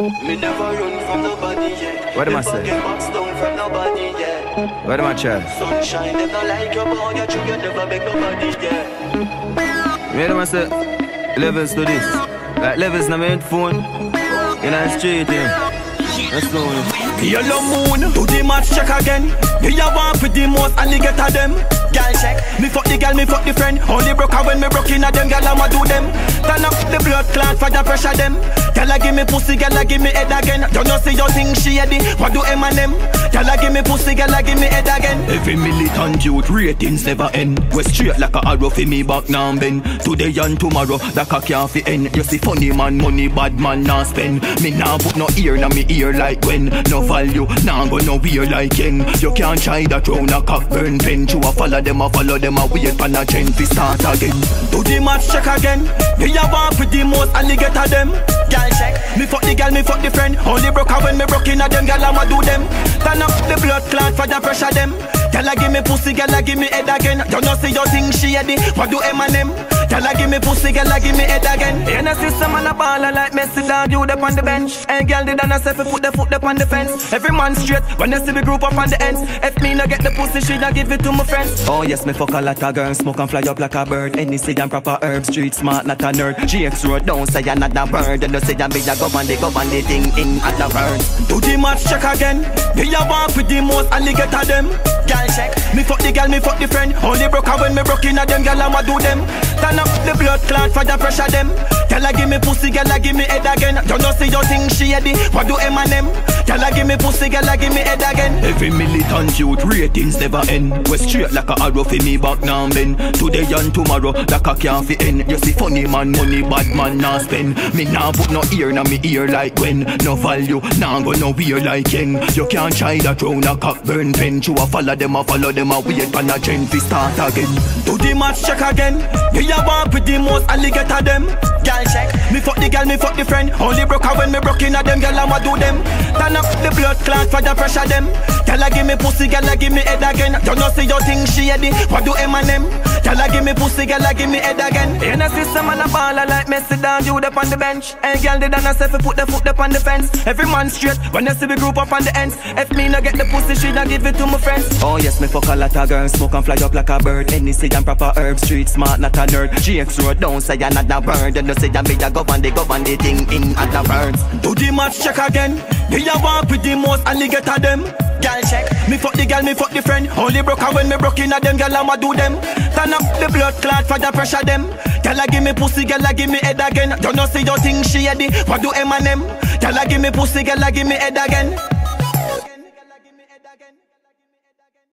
Me never run from nobody, yeah. What am I Never saying? get down from nobody, yeah. Where am I child? Sunshine, them not like your boy, you true, you never beg nobody, yeah. You know I say? Levels to this. Like levels na my phone. In the street, yeah. Let's go. Yellow moon, do the match check again. Me a walk with the most alligator them. Girl check, me fuck the girl, me fuck the friend. Only broke her when me broke in a them. Girl I'ma do them. Turn up the blood clot for the pressure them. I give me pussy, I give me head again. Don't know see your thing she heady. What do Eminem? I give me pussy, I give me head again. Every militant youth ratings never end. We straight like a arrow for me back now bend. Today and tomorrow, the cock can't fi end. You see funny man, money bad man nah spend. Me now put no ear na me ear like when. No value, nah go no wear like yen. You can't try that round a cock burn pen. You a follow them, a follow them, a wait pan a chain fi start again. Do the match check again. Me a walk with the most alligator them. Girl check, me fuck the girl, me fuck the friend. Only broke her when me broke in a them. Girl I'ma do them. Turn up the blood clot for the pressure them. Girl I give me pussy, girl I give me head again. You know see your thing she heady. What do Eminem? Girl I give me pussy, girl I give me head again. And I see some man a baller like Messi dog, you up on the bench. And girl and I say fi put the foot up on the fence. Every man straight when they see me group up on the ends. If me no get the pussy, she not give it to my friends. Oh yes, me fuck a lot of girls, smoke and fly up like a bird. Any say I'm proper herb, street smart, not a nerd. GX road don't say I'm not a bird. And they say I'm big, I go on the go on the thing in the bird. Do the match check again. Me a walk with the most alligator them. Girl check, me fuck the girl, me fuck the friend. Only broke her when me broke in a them, girl I'ma do them. Turn up the blood clot for the pressure them. Girl I give me pussy, girl I give me head again. You know see your thing she heady. What do Eminem? Girl I give me pussy, girl I give me head again. Every militant youth ratings never end. We straight like a arrow for me back now bend. Today and tomorrow, like a can't fi end. You see funny man, money bad man nah spend. Me nah put no ear na me ear like when. No value, nah go no wear like yen. You can't try that round a cock burn pen. You a follow them, a follow them, a wait pan a chain fi start again. Do the match check again. Me a walk with the most alligator them. Girl check, me fuck the girl, me fuck the friend. Only broke her when me broke in a them. Girl I'ma do them. Turn up the blood clot for the pressure them. Girl I give me pussy, girl I give me head again. You know see your thing she heady. What do Eminem? Girl I give me pussy, girl I give me head again. And I see some man a baller like Messi down, you up on the bench. And girl and I say fi put the foot up on the fence. Every man straight when they see we group up on the ends. If me no get the pussy, she not give it to my friends. Oh yes, me fuck a lot of girls, smoke and fly up like a bird. Any say I'm proper herb, street smart, not a nerd. GX road don't say I'm not a bird. And they say I'm big, I go on the go on the thing in at the birds. Do the match check again. Me a walk with the most alligator them. Girl check, me fuck the girl, me fuck the friend. Only broke her when me broke in a them, girl I'ma do them. Turn up the blood clot for the pressure them. Girl I give me pussy, girl I give me head again. You know see your thing she heady. What do Eminem? Girl I give me pussy, girl I give me head again.